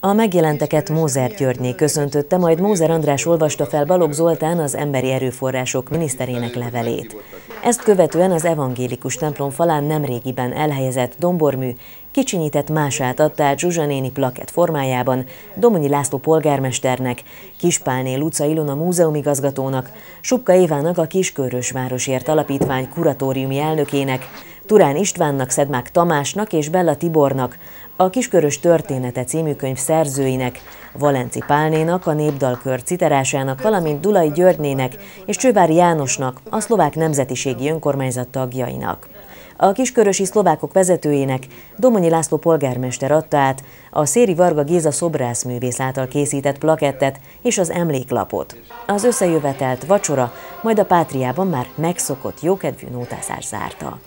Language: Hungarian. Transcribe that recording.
A megjelenteket Mózer Györgyné köszöntötte, majd Mózer András olvasta fel Balogh Zoltán az Emberi Erőforrások miniszterének levelét. Ezt követően az evangélikus templom falán nemrégiben elhelyezett dombormű kicsinyített mását adta át Zsuzsa néni plakett formájában Domonyi László polgármesternek, Kispálné Luca Ilona múzeumigazgatónak, Subka Évának a Kiskörösvárosért Alapítvány kuratóriumi elnökének, Turán Istvánnak, Szedmák Tamásnak és Bella Tibornak, a Kiskörös története című könyv szerzőinek, Valenci Pálnénak, a Népdalkör citerásának, valamint Dulai Györgynének és Csővári Jánosnak, a szlovák nemzetiségi önkormányzat tagjainak. A kiskörösi szlovákok vezetőjének Domonyi László polgármester adta át a Széri Varga Géza szobrászművész által készített plakettet és az emléklapot. Az összejövetelt vacsora majd a Pátriában már megszokott jókedvű nótászás zárta.